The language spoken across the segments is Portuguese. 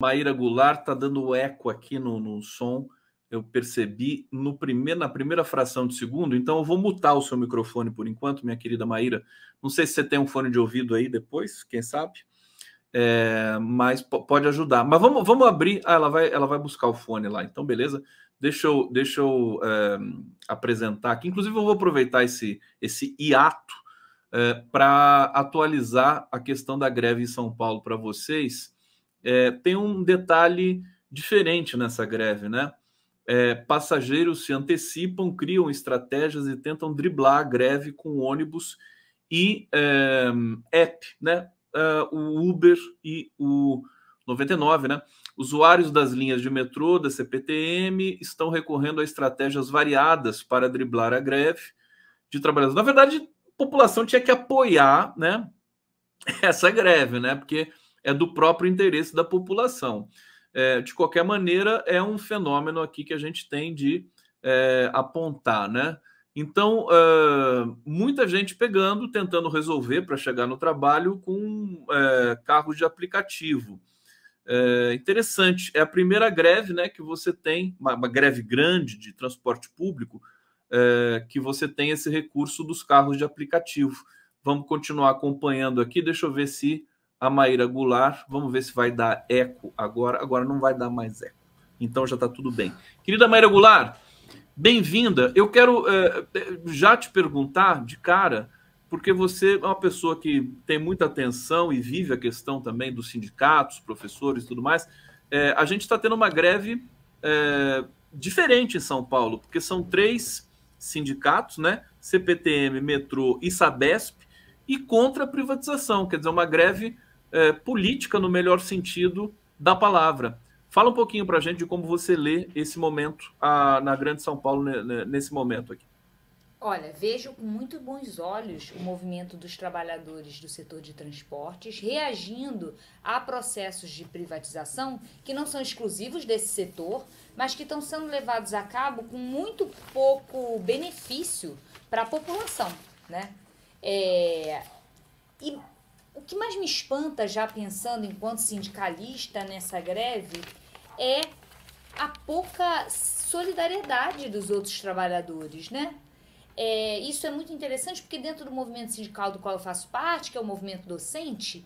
Maíra Goulart está dando eco aqui no, no som. Eu percebi no primeiro, na primeira fração de segundo, então eu vou mutar o seu microfone por enquanto, minha querida Maíra. Não sei se você tem um fone de ouvido aí depois, quem sabe, é, mas pode ajudar. Mas vamos, vamos abrir. Ah, ela vai, ela vai buscar o fone lá, então beleza. Deixa eu, deixa eu é, apresentar aqui. Inclusive, eu vou aproveitar esse, esse hiato é, para atualizar a questão da greve em São Paulo para vocês. É, tem um detalhe diferente nessa greve, né? É, passageiros se antecipam, criam estratégias e tentam driblar a greve com ônibus e é, app, né? É, o Uber e o 99, né? Usuários das linhas de metrô da CPTM estão recorrendo a estratégias variadas para driblar a greve de trabalhadores. Na verdade, a população tinha que apoiar, né? Essa greve, né? Porque é do próprio interesse da população. É, de qualquer maneira, é um fenômeno aqui que a gente tem de é, apontar, né? Então, uh, muita gente pegando, tentando resolver para chegar no trabalho com uh, carros de aplicativo. É interessante, é a primeira greve né, que você tem, uma, uma greve grande de transporte público, é, que você tem esse recurso dos carros de aplicativo. Vamos continuar acompanhando aqui, deixa eu ver se a Maíra Goulart. Vamos ver se vai dar eco agora. Agora não vai dar mais eco. Então já está tudo bem. Querida Maíra Goulart, bem-vinda. Eu quero é, já te perguntar de cara, porque você é uma pessoa que tem muita atenção e vive a questão também dos sindicatos, professores e tudo mais. É, a gente está tendo uma greve é, diferente em São Paulo, porque são três sindicatos, né? CPTM, Metrô e Sabesp, e contra a privatização, quer dizer, uma greve é, política no melhor sentido da palavra. Fala um pouquinho para a gente de como você lê esse momento a, na Grande São Paulo, nesse momento aqui. Olha, vejo com muito bons olhos o movimento dos trabalhadores do setor de transportes reagindo a processos de privatização que não são exclusivos desse setor, mas que estão sendo levados a cabo com muito pouco benefício para a população, né? É, e o que mais me espanta, já pensando enquanto sindicalista nessa greve, é a pouca solidariedade dos outros trabalhadores, né? É, isso é muito interessante porque dentro do movimento sindical do qual eu faço parte, que é o movimento docente,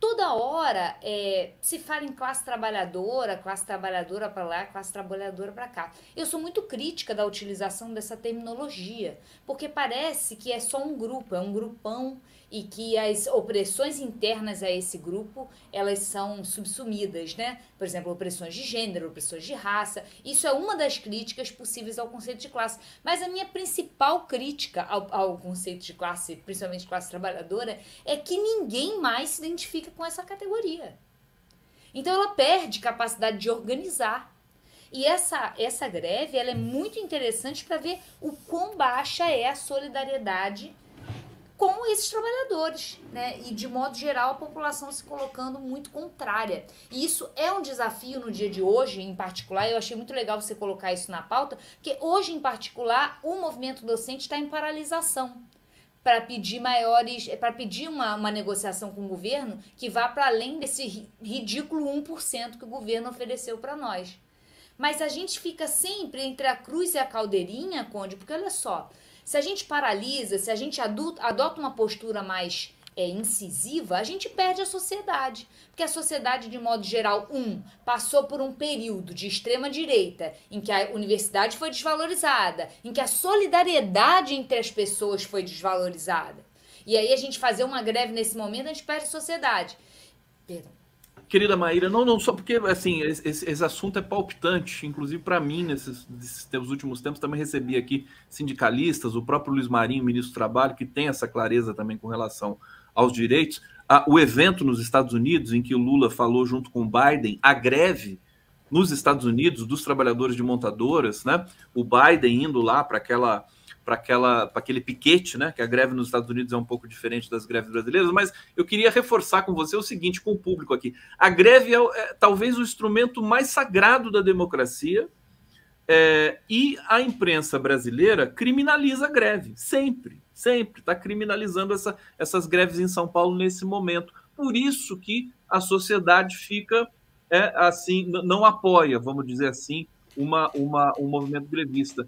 toda hora é, se fala em classe trabalhadora, classe trabalhadora para lá, classe trabalhadora para cá. Eu sou muito crítica da utilização dessa terminologia, porque parece que é só um grupo, é um grupão e que as opressões internas a esse grupo elas são subsumidas, né? Por exemplo, opressões de gênero, opressões de raça. Isso é uma das críticas possíveis ao conceito de classe. Mas a minha principal crítica ao, ao conceito de classe, principalmente classe trabalhadora, é que ninguém mais se identifica com essa categoria. Então ela perde capacidade de organizar. E essa, essa greve ela é muito interessante para ver o quão baixa é a solidariedade com esses trabalhadores, né? E de modo geral a população se colocando muito contrária. E isso é um desafio no dia de hoje, em particular. Eu achei muito legal você colocar isso na pauta, porque hoje, em particular, o movimento docente está em paralisação para pedir maiores, para pedir uma, uma negociação com o governo que vá para além desse ridículo 1% que o governo ofereceu para nós. Mas a gente fica sempre entre a cruz e a caldeirinha, Conde, porque olha só, se a gente paralisa, se a gente adota uma postura mais é, incisiva, a gente perde a sociedade. Porque a sociedade, de modo geral, um, passou por um período de extrema-direita em que a universidade foi desvalorizada, em que a solidariedade entre as pessoas foi desvalorizada. E aí a gente fazer uma greve nesse momento, a gente perde a sociedade. Perdão. Querida Maíra, não, não, só porque assim, esse, esse assunto é palpitante, inclusive para mim, nesses, nesses últimos tempos, também recebi aqui sindicalistas, o próprio Luiz Marinho, ministro do Trabalho, que tem essa clareza também com relação aos direitos. Ah, o evento nos Estados Unidos, em que o Lula falou junto com o Biden, a greve nos Estados Unidos dos trabalhadores de montadoras, né? O Biden indo lá para aquela para aquele piquete, né? Que a greve nos Estados Unidos é um pouco diferente das greves brasileiras, mas eu queria reforçar com você o seguinte, com o público aqui: a greve é, é talvez o instrumento mais sagrado da democracia. É, e a imprensa brasileira criminaliza a greve, sempre, sempre está criminalizando essa, essas greves em São Paulo nesse momento. Por isso que a sociedade fica é assim, não apoia, vamos dizer assim, uma, uma, um movimento grevista.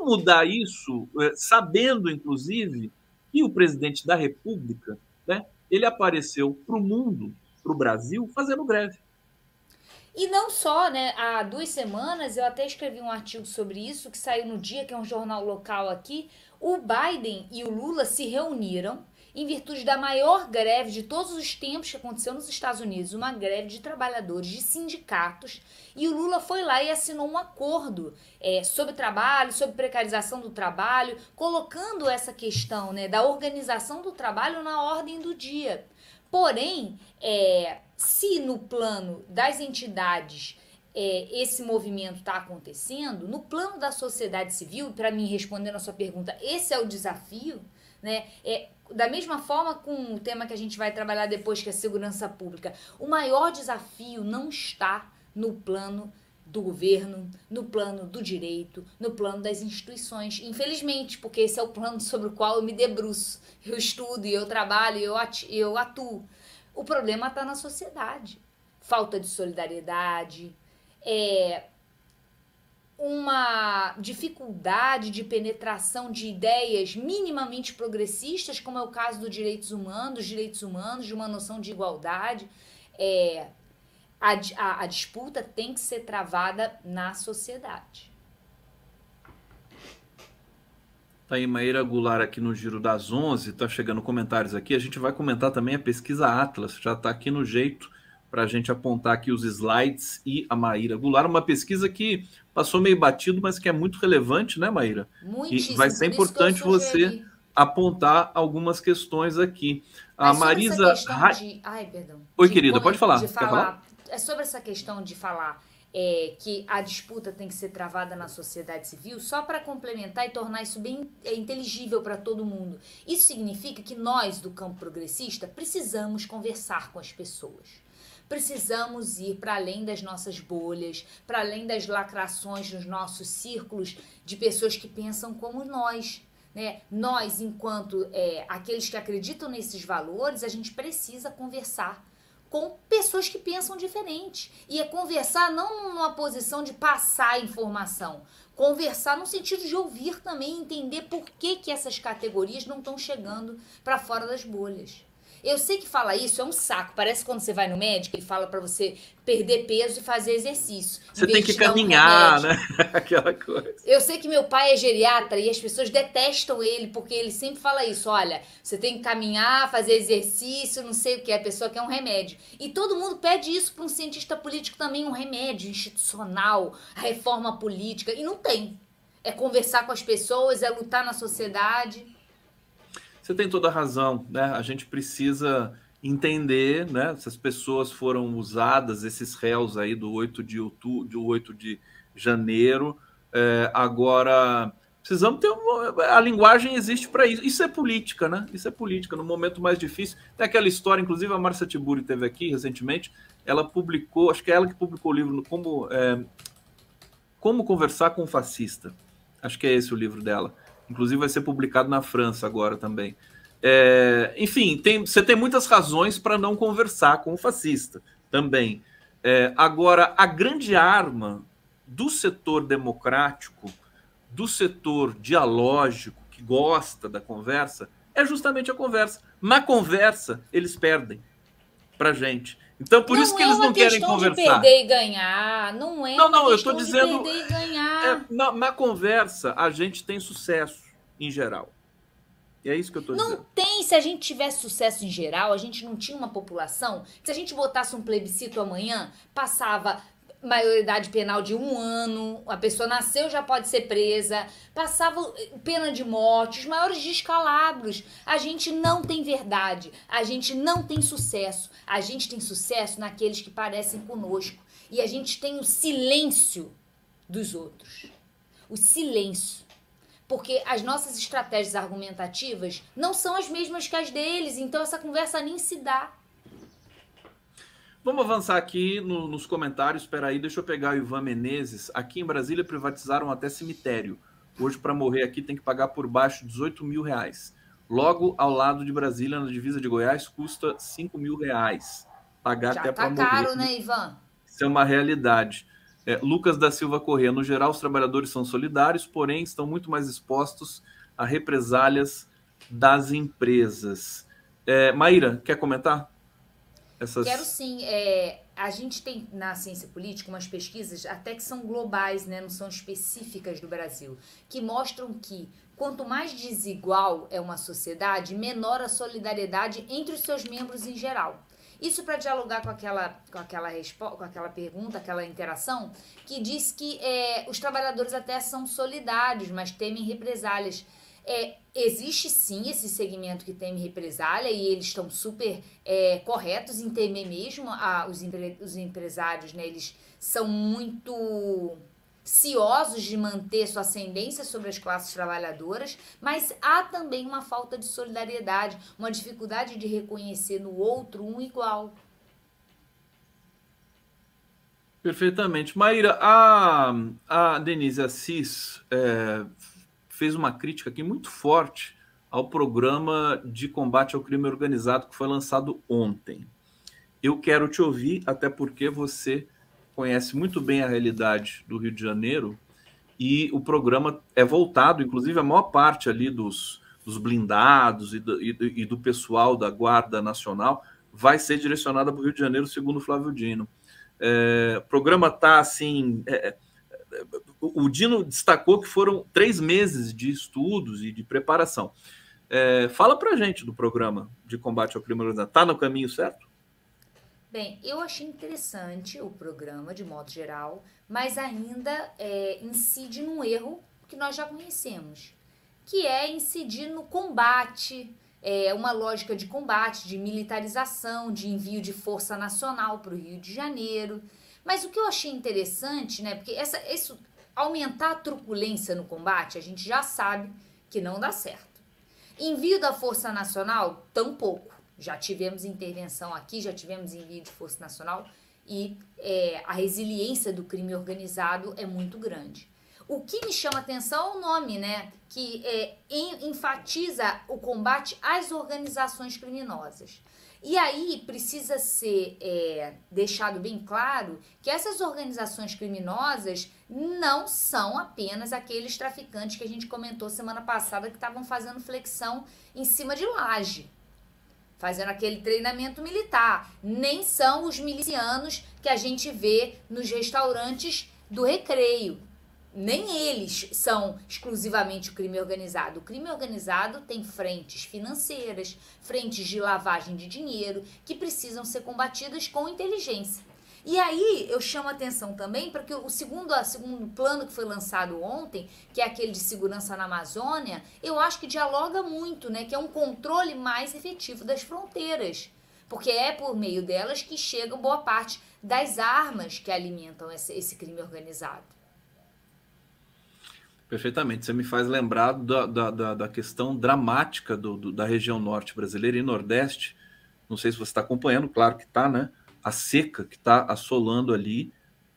Como mudar isso, é, sabendo, inclusive, que o presidente da República, né, ele apareceu para o mundo, para o Brasil, fazendo greve. E não só, né? Há duas semanas eu até escrevi um artigo sobre isso que saiu no Dia, que é um jornal local aqui. O Biden e o Lula se reuniram em virtude da maior greve de todos os tempos que aconteceu nos Estados Unidos, uma greve de trabalhadores, de sindicatos, e o Lula foi lá e assinou um acordo é, sobre trabalho, sobre precarização do trabalho, colocando essa questão né, da organização do trabalho na ordem do dia. Porém, é, se no plano das entidades é, esse movimento está acontecendo, no plano da sociedade civil, para mim respondendo a sua pergunta, esse é o desafio, né? É, da mesma forma com o tema que a gente vai trabalhar depois, que é segurança pública, o maior desafio não está no plano do governo, no plano do direito, no plano das instituições. Infelizmente, porque esse é o plano sobre o qual eu me debruço, eu estudo, eu trabalho, eu, eu atuo. O problema está na sociedade. Falta de solidariedade, é, uma dificuldade de penetração de ideias minimamente progressistas, como é o caso dos direitos humanos, dos direitos humanos, de uma noção de igualdade. É, a, a, a disputa tem que ser travada na sociedade. Tá aí Maíra Goulart aqui no Giro das 11, tá chegando comentários aqui. A gente vai comentar também a pesquisa Atlas, já está aqui no jeito para a gente apontar aqui os slides e a Maíra Goulart, uma pesquisa que passou meio batido, mas que é muito relevante, né, Maíra? Muitíssimo. E vai ser importante você apontar algumas questões aqui. A Marisa. De... Ai, perdão. Oi, de querida, pode falar. falar. falar. É sobre essa questão de falar é, que a disputa tem que ser travada na sociedade civil, só para complementar e tornar isso bem é, inteligível para todo mundo. Isso significa que nós, do campo progressista, precisamos conversar com as pessoas precisamos ir para além das nossas bolhas, para além das lacrações nos nossos círculos de pessoas que pensam como nós. Né? Nós, enquanto é, aqueles que acreditam nesses valores, a gente precisa conversar com pessoas que pensam diferente. E é conversar não numa posição de passar informação, conversar no sentido de ouvir também, entender por que, que essas categorias não estão chegando para fora das bolhas. Eu sei que falar isso é um saco. Parece quando você vai no médico e fala para você perder peso e fazer exercício. Você tem que caminhar, um né? Aquela coisa. Eu sei que meu pai é geriatra e as pessoas detestam ele porque ele sempre fala isso. Olha, você tem que caminhar, fazer exercício, não sei o que. A pessoa quer um remédio. E todo mundo pede isso para um cientista político também, um remédio institucional, reforma política. E não tem. É conversar com as pessoas, é lutar na sociedade. Você tem toda a razão, né? A gente precisa entender, né? Essas pessoas foram usadas, esses réus aí do 8 de outubro, do 8 de janeiro. É, agora precisamos ter uma, a linguagem existe para isso. Isso é política, né? Isso é política. No momento mais difícil, tem aquela história, inclusive a Marcia Tiburi teve aqui recentemente. Ela publicou, acho que é ela que publicou o livro como é, como conversar com um fascista. Acho que é esse o livro dela. Inclusive vai ser publicado na França agora também. É, enfim, tem, você tem muitas razões para não conversar com o fascista também. É, agora, a grande arma do setor democrático, do setor dialógico, que gosta da conversa, é justamente a conversa. Na conversa, eles perdem para gente. Então, por não isso que é eles não querem conversar. De perder e ganhar, não é. Não, não, eu estou dizendo. perder e ganhar. É, na, na, conversa, a gente tem sucesso em geral. E é isso que eu estou dizendo. Não tem, se a gente tivesse sucesso em geral, a gente não tinha uma população. Se a gente botasse um plebiscito amanhã, passava maioridade penal de um ano, a pessoa nasceu já pode ser presa, passava pena de morte, os maiores descalabros. A gente não tem verdade, a gente não tem sucesso. A gente tem sucesso naqueles que parecem conosco. E a gente tem o silêncio dos outros. O silêncio. Porque as nossas estratégias argumentativas não são as mesmas que as deles, então essa conversa nem se dá. Vamos avançar aqui no, nos comentários. Espera aí, deixa eu pegar o Ivan Menezes. Aqui em Brasília privatizaram até cemitério. Hoje, para morrer aqui, tem que pagar por baixo 18 mil reais. Logo ao lado de Brasília, na divisa de Goiás, custa 5 mil reais. Pagar Já até tá para morrer. caro, né, Ivan? Isso é uma realidade. É, Lucas da Silva Corrêa, no geral, os trabalhadores são solidários, porém estão muito mais expostos a represálias das empresas. É, Maíra, quer comentar? Essas... Quero sim. É, a gente tem na ciência política umas pesquisas até que são globais, né, não são específicas do Brasil, que mostram que quanto mais desigual é uma sociedade, menor a solidariedade entre os seus membros em geral. Isso para dialogar com aquela, com, aquela com aquela pergunta, aquela interação, que diz que é, os trabalhadores até são solidários, mas temem represálias. É, existe sim esse segmento que teme represália e eles estão super é, corretos em temer mesmo. A, os, empre, os empresários, né, eles são muito ciosos de manter sua ascendência sobre as classes trabalhadoras, mas há também uma falta de solidariedade, uma dificuldade de reconhecer no outro um igual. Perfeitamente. Maíra, a, a Denise Assis é, fez uma crítica aqui muito forte ao programa de combate ao crime organizado que foi lançado ontem. Eu quero te ouvir, até porque você conhece muito bem a realidade do Rio de Janeiro e o programa é voltado, inclusive a maior parte ali dos, dos blindados e do, e, e do, pessoal da Guarda Nacional vai ser direcionada para o Rio de Janeiro, segundo Flávio Dino. É, o programa está assim. É, o Dino destacou que foram três meses de estudos e de preparação. É, fala para gente do programa de combate ao crime organizado. Está no caminho certo? Bem, eu achei interessante o programa de modo geral, mas ainda é, incide num erro que nós já conhecemos, que é incidir no combate, é, uma lógica de combate, de militarização, de envio de força nacional para o Rio de Janeiro. Mas o que eu achei interessante, né, porque essa, isso, aumentar a truculência no combate, a gente já sabe que não dá certo. Envio da força nacional, tampouco. Já tivemos intervenção aqui, já tivemos envio de Força Nacional e é, a resiliência do crime organizado é muito grande. O que me chama atenção é o nome, né? Que é, enfatiza o combate às organizações criminosas. E aí precisa ser é, deixado bem claro que essas organizações criminosas não são apenas aqueles traficantes que a gente comentou semana passada que estavam fazendo flexão em cima de laje fazendo aquele treinamento militar. Nem são os milicianos que a gente vê nos restaurantes do recreio. Nem eles são exclusivamente o crime organizado. O crime organizado tem frentes financeiras, frentes de lavagem de dinheiro, que precisam ser combatidas com inteligência. E aí eu chamo a atenção também para que o segundo, o segundo plano que foi lançado ontem, que é aquele de segurança na Amazônia, eu acho que dialoga muito, né? Que é um controle mais efetivo das fronteiras. Porque é por meio delas que chega boa parte das armas que alimentam esse, esse crime organizado. Perfeitamente. Você me faz lembrar da, da, da questão dramática do, do, da região norte brasileira e nordeste. Não sei se você está acompanhando, claro que está, né? a seca que está assolando ali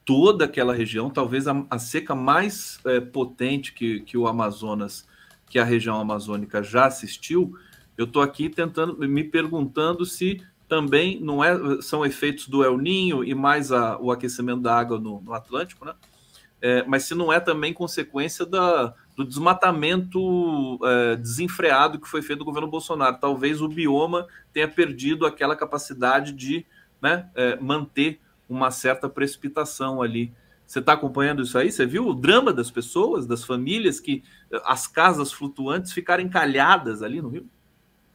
toda aquela região, talvez a, a seca mais é, potente que, que o Amazonas, que a região amazônica já assistiu. Eu estou aqui tentando, me perguntando se também não é, são efeitos do El Ninho e mais a, o aquecimento da água no, no Atlântico, né? É, mas se não é também consequência da, do desmatamento é, desenfreado que foi feito do governo Bolsonaro. Talvez o bioma tenha perdido aquela capacidade de né, é, manter uma certa precipitação ali. Você está acompanhando isso aí? Você viu o drama das pessoas, das famílias, que as casas flutuantes ficaram encalhadas ali no Rio?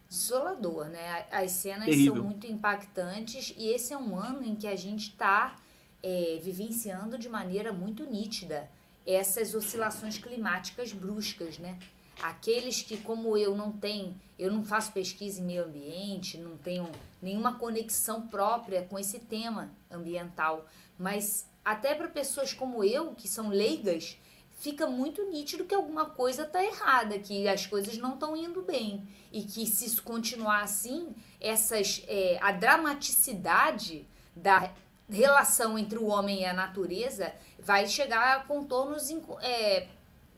Desolador, né? As cenas Terrível. são muito impactantes e esse é um ano em que a gente está é, vivenciando de maneira muito nítida essas oscilações climáticas bruscas, né? Aqueles que, como eu, não tem, eu não faço pesquisa em meio ambiente, não tenho nenhuma conexão própria com esse tema ambiental, mas até para pessoas como eu, que são leigas, fica muito nítido que alguma coisa está errada, que as coisas não estão indo bem e que se isso continuar assim, essas é, a dramaticidade da relação entre o homem e a natureza vai chegar a contornos é,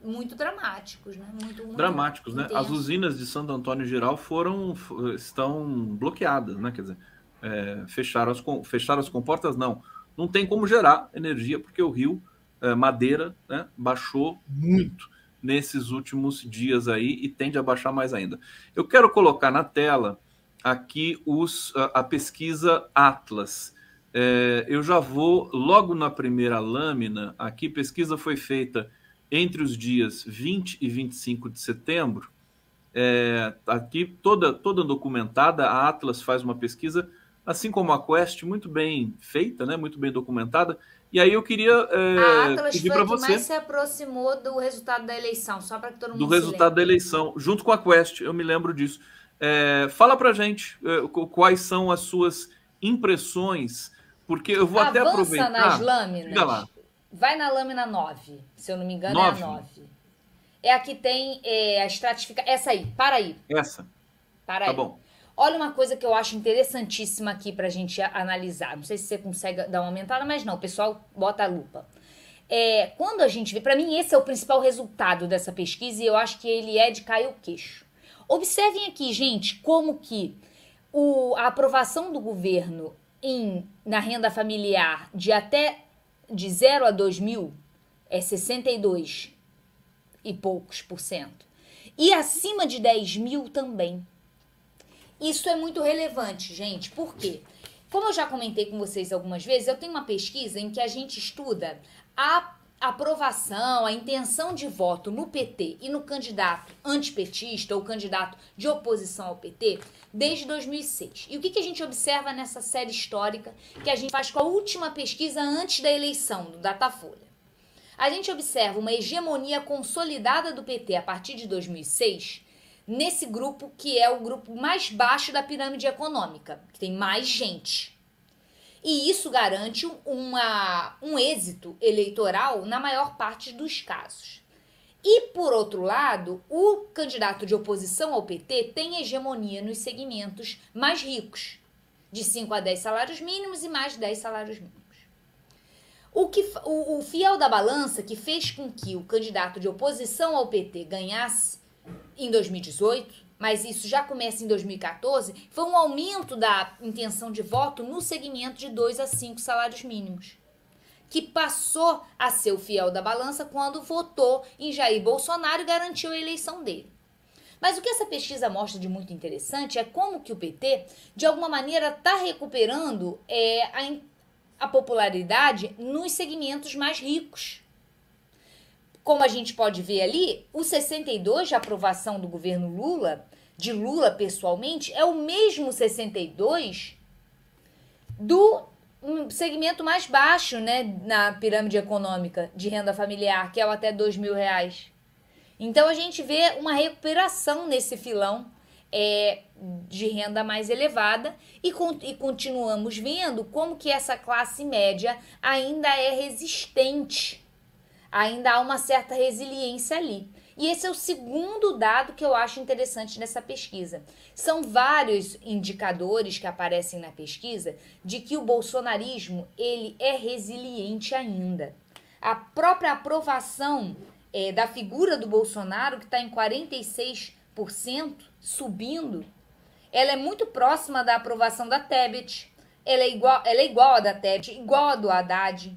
muito dramáticos, né? Muito, muito dramáticos, né? As usinas de Santo Antônio Geral foram estão bloqueadas, né? Quer dizer, é, fecharam, as, fecharam as comportas, não. não tem como gerar energia, porque o rio é, Madeira né, baixou muito nesses últimos dias aí e tende a baixar mais ainda. Eu quero colocar na tela aqui os, a, a pesquisa Atlas. É, eu já vou logo na primeira lâmina. Aqui, pesquisa foi feita entre os dias 20 e 25 de setembro. É, aqui toda toda documentada, a Atlas faz uma pesquisa, assim como a Quest, muito bem feita, né, muito bem documentada. E aí eu queria é, a Atlas pedir para você. mais se aproximou do resultado da eleição, só para que todo mundo Do resultado da eleição, junto com a Quest, eu me lembro disso. É, fala para gente é, quais são as suas impressões, porque eu vou Avança até aproveitar. nas lâminas. lá. Vai na lâmina 9, se eu não me engano, 9. é a 9. É a que tem é, a estratificação. Essa aí, para aí. Essa. Para tá aí. bom. Olha uma coisa que eu acho interessantíssima aqui para a gente analisar. Não sei se você consegue dar uma aumentada, mas não, o pessoal bota a lupa. É, quando a gente vê, para mim esse é o principal resultado dessa pesquisa e eu acho que ele é de cair o queixo. Observem aqui, gente, como que o, a aprovação do governo em, na renda familiar de até de 0 a 2 mil é 62 e poucos por cento. E acima de 10 mil também. Isso é muito relevante, gente. Por quê? Como eu já comentei com vocês algumas vezes, eu tenho uma pesquisa em que a gente estuda a aprovação, a intenção de voto no PT e no candidato antipetista ou candidato de oposição ao PT desde 2006. E o que, que a gente observa nessa série histórica que a gente faz com a última pesquisa antes da eleição, do Datafolha? A gente observa uma hegemonia consolidada do PT a partir de 2006 nesse grupo que é o grupo mais baixo da pirâmide econômica, que tem mais gente. E isso garante uma, um êxito eleitoral na maior parte dos casos. E, por outro lado, o candidato de oposição ao PT tem hegemonia nos segmentos mais ricos, de 5 a 10 salários mínimos e mais de 10 salários mínimos. O, que, o, o fiel da balança que fez com que o candidato de oposição ao PT ganhasse em 2018, mas isso já começa em 2014, foi um aumento da intenção de voto no segmento de 2 a 5 salários mínimos, que passou a ser o fiel da balança quando votou em Jair Bolsonaro e garantiu a eleição dele. Mas o que essa pesquisa mostra de muito interessante é como que o PT, de alguma maneira, está recuperando é, a, a popularidade nos segmentos mais ricos como a gente pode ver ali, o 62 de aprovação do governo Lula, de Lula pessoalmente, é o mesmo 62 do segmento mais baixo, né, na pirâmide econômica de renda familiar, que é o até dois mil reais. Então a gente vê uma recuperação nesse filão é, de renda mais elevada e, e continuamos vendo como que essa classe média ainda é resistente ainda há uma certa resiliência ali. E esse é o segundo dado que eu acho interessante nessa pesquisa. São vários indicadores que aparecem na pesquisa de que o bolsonarismo ele é resiliente ainda. A própria aprovação é, da figura do Bolsonaro, que está em 46%, subindo, ela é muito próxima da aprovação da Tebet. Ela é igual, ela é igual à da Tebet, igual à do Haddad.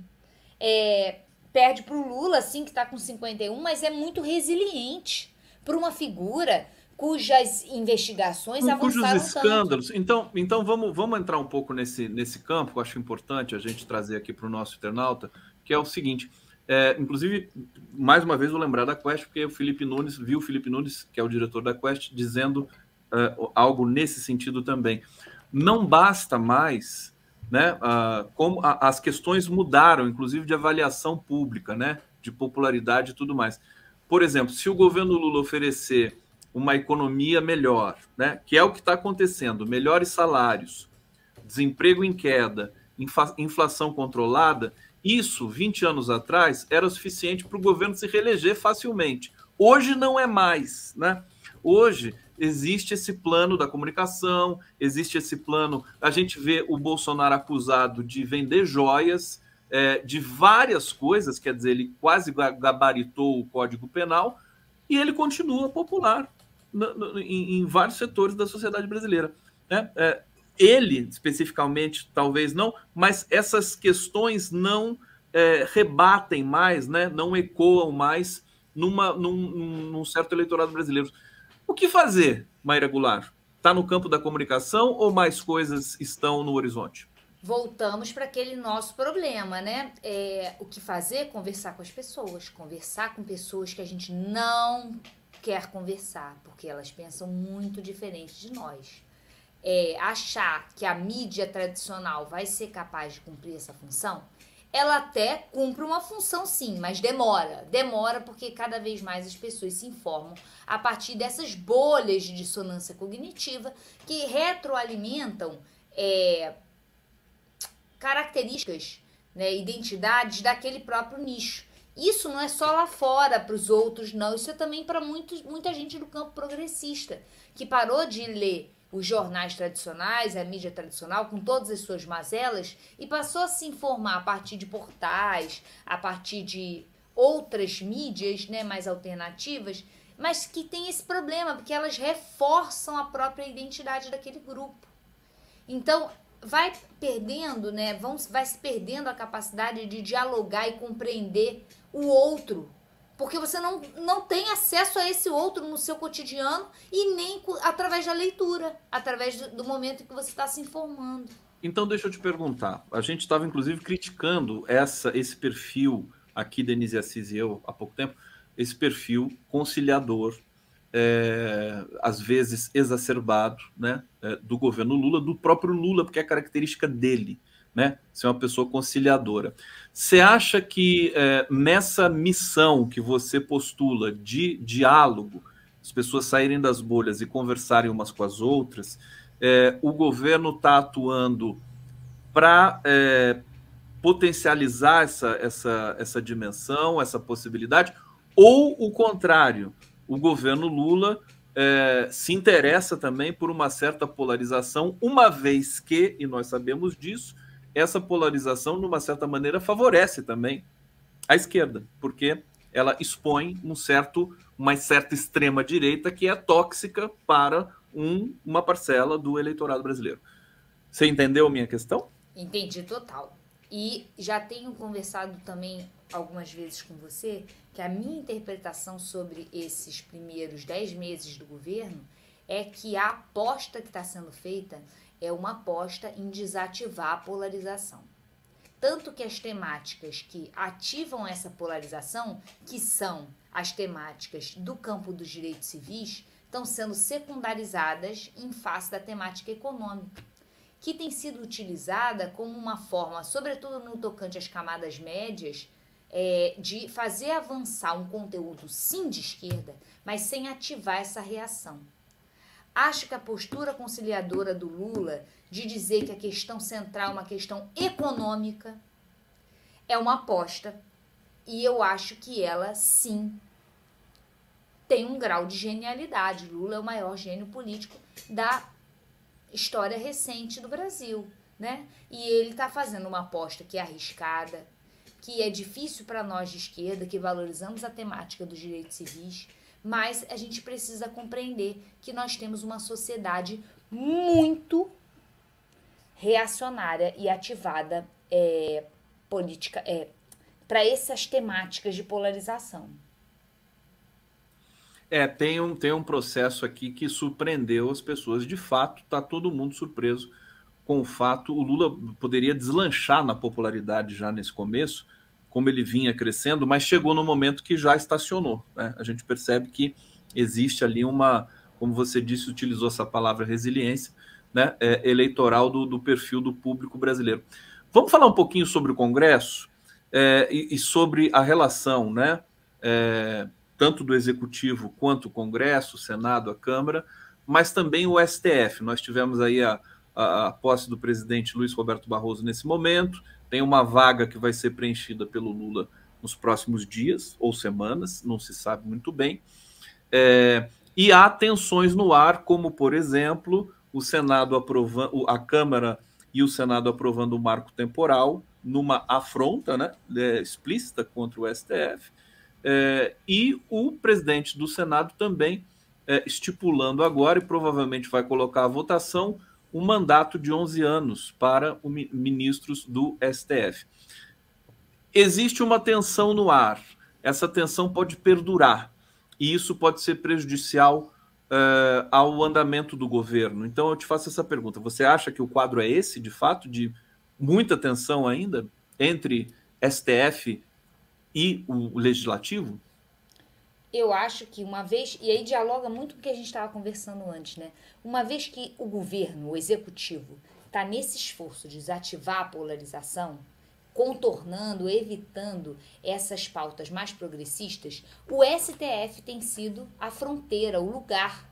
É, perde para o Lula, assim, que está com 51, mas é muito resiliente para uma figura cujas investigações cujos escândalos. Tanto. Então, então vamos, vamos entrar um pouco nesse, nesse campo, que eu acho importante a gente trazer aqui para o nosso internauta, que é o seguinte. É, inclusive, mais uma vez vou lembrar da Quest, porque o Felipe Nunes, viu o Felipe Nunes, que é o diretor da Quest, dizendo uh, algo nesse sentido também. Não basta mais né? Ah, como a, as questões mudaram, inclusive de avaliação pública, né? De popularidade e tudo mais. Por exemplo, se o governo Lula oferecer uma economia melhor, né? Que é o que está acontecendo, melhores salários, desemprego em queda, inflação controlada, isso 20 anos atrás era suficiente para o governo se reeleger facilmente. Hoje não é mais, né? Hoje existe esse plano da comunicação, existe esse plano. A gente vê o Bolsonaro acusado de vender joias, é, de várias coisas, quer dizer, ele quase gabaritou o Código Penal e ele continua popular no, no, em, em, vários setores da sociedade brasileira. Né? É, ele, especificamente, talvez não, mas essas questões não é, rebatem mais, né? não ecoam mais numa, num, num certo eleitorado brasileiro. O que fazer, Maíra Goulart? Está no campo da comunicação ou mais coisas estão no horizonte? Voltamos para aquele nosso problema, né? É, o que fazer? Conversar com as pessoas. Conversar com pessoas que a gente não quer conversar, porque elas pensam muito diferente de nós. É, achar que a mídia tradicional vai ser capaz de cumprir essa função, ela até cumpre uma função sim, mas demora. Demora porque cada vez mais as pessoas se informam a partir dessas bolhas de dissonância cognitiva que retroalimentam é, características, né, identidades daquele próprio nicho. Isso não é só lá fora para os outros, não. Isso é também para muita gente do campo progressista, que parou de ler os jornais tradicionais, a mídia tradicional, com todas as suas mazelas, e passou a se informar a partir de portais, a partir de outras mídias né, mais alternativas, mas que tem esse problema, porque elas reforçam a própria identidade daquele grupo. Então, vai perdendo, né, vão, vai se perdendo a capacidade de dialogar e compreender o outro porque você não, não tem acesso a esse outro no seu cotidiano e nem através da leitura, através do, do momento em que você está se informando. Então, deixa eu te perguntar. A gente estava, inclusive, criticando essa, esse perfil aqui, Denise Assis e eu, há pouco tempo, esse perfil conciliador, é, às vezes exacerbado, né, é, do governo Lula, do próprio Lula, porque é característica dele né? Ser uma pessoa conciliadora. Você acha que é, nessa missão que você postula de diálogo, as pessoas saírem das bolhas e conversarem umas com as outras, é, o governo está atuando para é, potencializar essa, essa, essa dimensão, essa possibilidade, ou o contrário, o governo Lula é, se interessa também por uma certa polarização, uma vez que, e nós sabemos disso, essa polarização, de uma certa maneira, favorece também a esquerda, porque ela expõe um certo, uma certa extrema direita que é tóxica para um, uma parcela do eleitorado brasileiro. Você entendeu a minha questão? Entendi total. E já tenho conversado também algumas vezes com você que a minha interpretação sobre esses primeiros dez meses do governo é que a aposta que está sendo feita é uma aposta em desativar a polarização. Tanto que as temáticas que ativam essa polarização, que são as temáticas do campo dos direitos civis, estão sendo secundarizadas em face da temática econômica, que tem sido utilizada como uma forma, sobretudo no tocante às camadas médias, é, de fazer avançar um conteúdo sim de esquerda, mas sem ativar essa reação. Acho que a postura conciliadora do Lula de dizer que a questão central é uma questão econômica é uma aposta e eu acho que ela sim tem um grau de genialidade. Lula é o maior gênio político da história recente do Brasil, né? E ele está fazendo uma aposta que é arriscada, que é difícil para nós de esquerda, que valorizamos a temática dos direitos civis mas a gente precisa compreender que nós temos uma sociedade muito reacionária e ativada é, política é, para essas temáticas de polarização. É, tem um, tem um processo aqui que surpreendeu as pessoas. De fato, está todo mundo surpreso com o fato. O Lula poderia deslanchar na popularidade já nesse começo, como ele vinha crescendo, mas chegou no momento que já estacionou. Né? A gente percebe que existe ali uma, como você disse, utilizou essa palavra resiliência, né? É, eleitoral do, do, perfil do público brasileiro. Vamos falar um pouquinho sobre o Congresso é, e, e, sobre a relação, né? É, tanto do Executivo quanto o Congresso, o Senado, a Câmara, mas também o STF. Nós tivemos aí a, a, a posse do presidente Luiz Roberto Barroso nesse momento, tem uma vaga que vai ser preenchida pelo Lula nos próximos dias ou semanas, não se sabe muito bem. É, e há tensões no ar, como, por exemplo, o Senado aprovando, a Câmara e o Senado aprovando o marco temporal numa afronta né, é, explícita contra o STF, é, e o presidente do Senado também é, estipulando agora, e provavelmente vai colocar a votação, um mandato de 11 anos para os ministros do STF. Existe uma tensão no ar, essa tensão pode perdurar, e isso pode ser prejudicial uh, ao andamento do governo. Então, eu te faço essa pergunta: você acha que o quadro é esse, de fato, de muita tensão ainda entre STF e o legislativo? Eu acho que uma vez, e aí dialoga muito com o que a gente estava conversando antes, né? Uma vez que o governo, o executivo, está nesse esforço de desativar a polarização, contornando, evitando essas pautas mais progressistas, o STF tem sido a fronteira, o lugar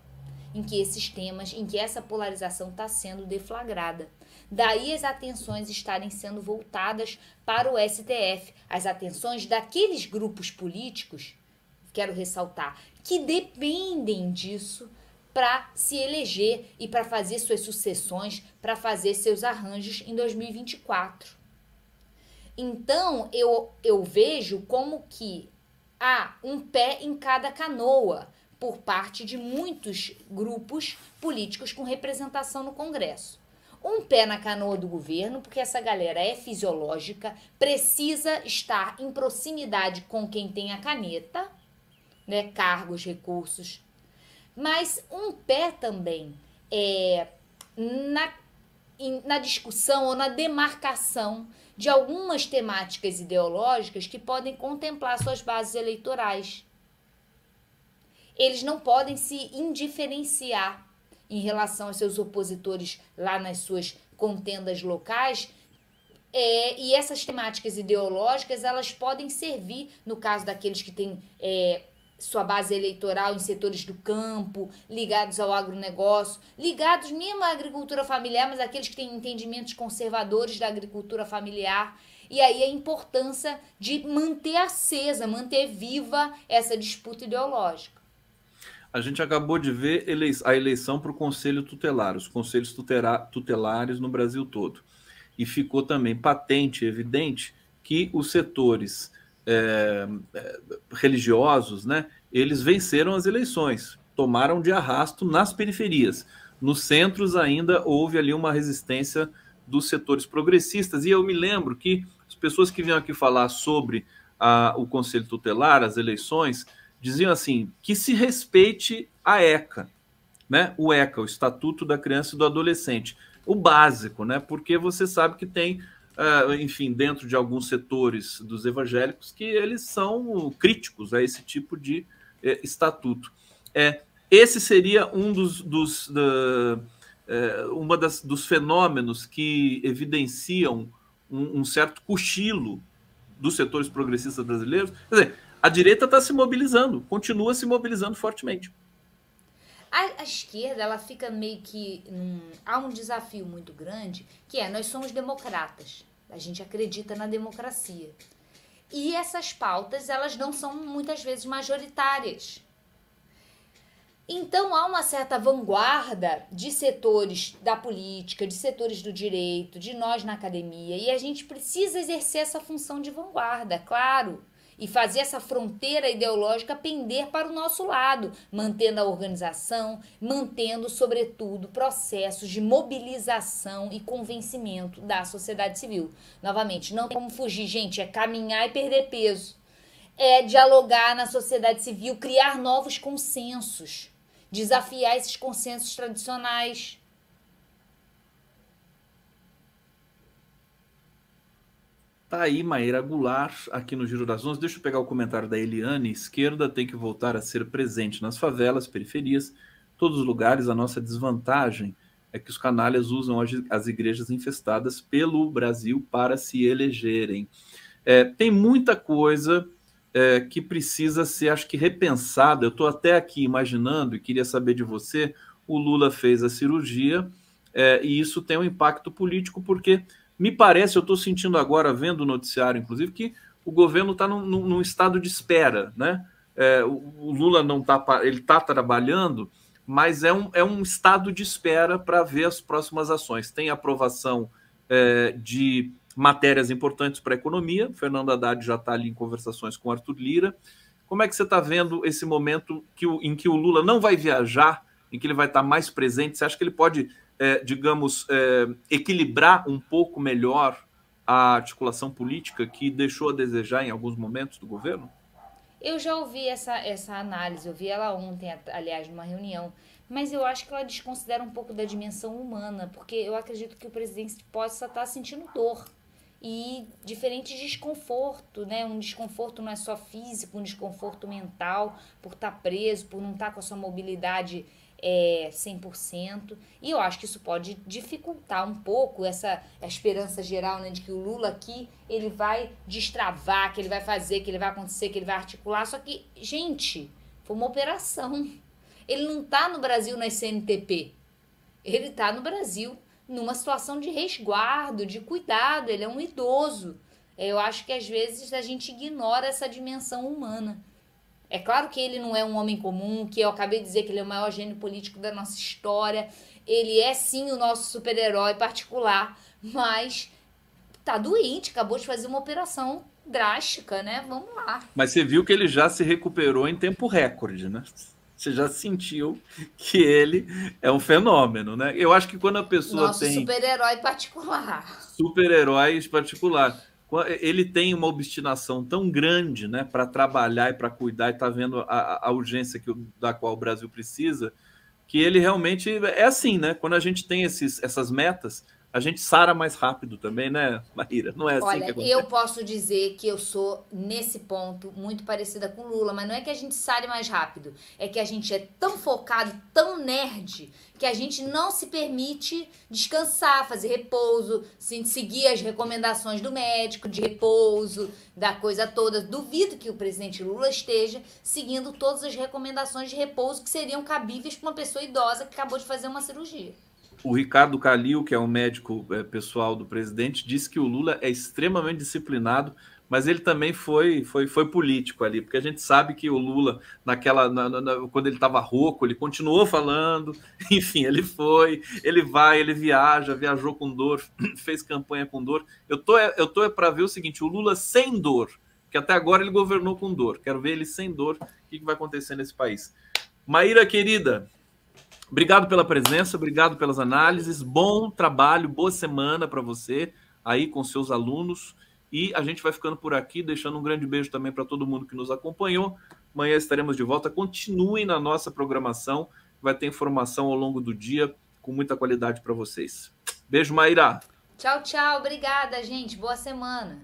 em que esses temas, em que essa polarização está sendo deflagrada. Daí as atenções estarem sendo voltadas para o STF, as atenções daqueles grupos políticos quero ressaltar, que dependem disso para se eleger e para fazer suas sucessões, para fazer seus arranjos em 2024. Então, eu, eu vejo como que há um pé em cada canoa por parte de muitos grupos políticos com representação no Congresso. Um pé na canoa do governo, porque essa galera é fisiológica, precisa estar em proximidade com quem tem a caneta, né, cargos, recursos. Mas um pé também é na, na discussão ou na demarcação de algumas temáticas ideológicas que podem contemplar suas bases eleitorais. Eles não podem se indiferenciar em relação aos seus opositores lá nas suas contendas locais. É, e essas temáticas ideológicas elas podem servir, no caso daqueles que têm é, sua base eleitoral em setores do campo, ligados ao agronegócio, ligados mesmo à agricultura familiar, mas aqueles que têm entendimentos conservadores da agricultura familiar. E aí a importância de manter acesa, manter viva essa disputa ideológica. A gente acabou de ver a eleição para o Conselho Tutelar, os conselhos tutelares no Brasil todo. E ficou também patente, evidente, que os setores é, é, religiosos, né, eles venceram as eleições, tomaram de arrasto nas periferias. Nos centros ainda houve ali uma resistência dos setores progressistas. E eu me lembro que as pessoas que vinham aqui falar sobre a, o Conselho Tutelar, as eleições, diziam assim: que se respeite a ECA, né? O ECA, o Estatuto da Criança e do Adolescente. O básico, né? Porque você sabe que tem uh, enfim, dentro de alguns setores dos evangélicos, que eles são críticos a esse tipo de uh, estatuto. É, esse seria um dos, dos da, uh, uma das, dos fenômenos que evidenciam um, um certo cochilo dos setores progressistas brasileiros. Quer dizer, a direita está se mobilizando, continua se mobilizando fortemente. A, a, esquerda, ela fica meio que. Há um desafio muito grande, que é: nós somos democratas. A gente acredita na democracia. E essas pautas, elas não são muitas vezes majoritárias. Então há uma certa vanguarda de setores da política, de setores do direito, de nós na academia, e a gente precisa exercer essa função de vanguarda, claro e fazer essa fronteira ideológica pender para o nosso lado, mantendo a organização, mantendo, sobretudo, processos de mobilização e convencimento da sociedade civil. Novamente, não tem como fugir, gente, é caminhar e perder peso. É dialogar na sociedade civil, criar novos consensos, desafiar esses consensos tradicionais Tá aí Maíra Goulart aqui no Giro das Onze. Deixa eu pegar o comentário da Eliane. Esquerda tem que voltar a ser presente nas favelas, periferias, todos os lugares. A nossa desvantagem é que os canalhas usam as igrejas infestadas pelo Brasil para se elegerem. É, tem muita coisa é, que precisa ser, acho que, repensada. Eu estou até aqui imaginando e queria saber de você. O Lula fez a cirurgia é, e isso tem um impacto político, porque me parece, eu estou sentindo agora, vendo o noticiário, inclusive, que o governo está num, num, estado de espera, né? É, o Lula não está, ele está trabalhando, mas é um, é um estado de espera para ver as próximas ações. Tem aprovação é, de matérias importantes para a economia. Fernando Haddad já está ali em conversações com Arthur Lira. Como é que você está vendo esse momento que o, em que o Lula não vai viajar, em que ele vai estar tá mais presente? Você acha que ele pode é, digamos, é, equilibrar um pouco melhor a articulação política que deixou a desejar em alguns momentos do governo? Eu já ouvi essa, essa análise, eu vi ela ontem, aliás, numa reunião, mas eu acho que ela desconsidera um pouco da dimensão humana, porque eu acredito que o presidente possa estar sentindo dor e diferente desconforto, né? Um desconforto não é só físico, um desconforto mental por estar preso, por não estar com a sua mobilidade é, 100%. E eu acho que isso pode dificultar um pouco essa esperança geral né, de que o Lula aqui ele vai destravar, que ele vai fazer, que ele vai acontecer, que ele vai articular. Só que, gente, foi uma operação. Ele não está no Brasil na CNTP. Ele está no Brasil numa situação de resguardo, de cuidado. Ele é um idoso. Eu acho que às vezes a gente ignora essa dimensão humana. É claro que ele não é um homem comum, que eu acabei de dizer que ele é o maior gênio político da nossa história. Ele é sim o nosso super-herói particular, mas tá doente, acabou de fazer uma operação drástica, né? Vamos lá. Mas você viu que ele já se recuperou em tempo recorde, né? você já sentiu que ele é um fenômeno, né? Eu acho que quando a pessoa Nosso tem super-herói particular, super-herói particular, ele tem uma obstinação tão grande, né, para trabalhar e para cuidar e tá vendo a, a urgência que, da qual o Brasil precisa, que ele realmente é assim, né? Quando a gente tem esses, essas metas, a gente sara mais rápido também, né, Maíra? Não é assim Olha, que acontece. eu posso dizer que eu sou, nesse ponto, muito parecida com Lula, mas não é que a gente sare mais rápido, é que a gente é tão focado, tão nerd, que a gente não se permite descansar, fazer repouso, seguir as recomendações do médico de repouso, da coisa toda. Duvido que o presidente Lula esteja seguindo todas as recomendações de repouso que seriam cabíveis para uma pessoa idosa que acabou de fazer uma cirurgia. O Ricardo Calil, que é um médico é, pessoal do presidente, disse que o Lula é extremamente disciplinado, mas ele também foi, foi, foi político ali, porque a gente sabe que o Lula, naquela, na, na, quando ele estava rouco, ele continuou falando, enfim, ele foi, ele vai, ele viaja, viajou com dor, fez campanha com dor. Eu tô, eu tô para ver o seguinte: o Lula sem dor, que até agora ele governou com dor, quero ver ele sem dor, o que, que vai acontecer nesse país. Maíra, querida, Obrigado pela presença, obrigado pelas análises. Bom trabalho, boa semana para você aí com seus alunos. E a gente vai ficando por aqui, deixando um grande beijo também para todo mundo que nos acompanhou. Amanhã estaremos de volta. Continuem na nossa programação, vai ter informação ao longo do dia com muita qualidade para vocês. Beijo, Maíra. Tchau, tchau. Obrigada, gente. Boa semana.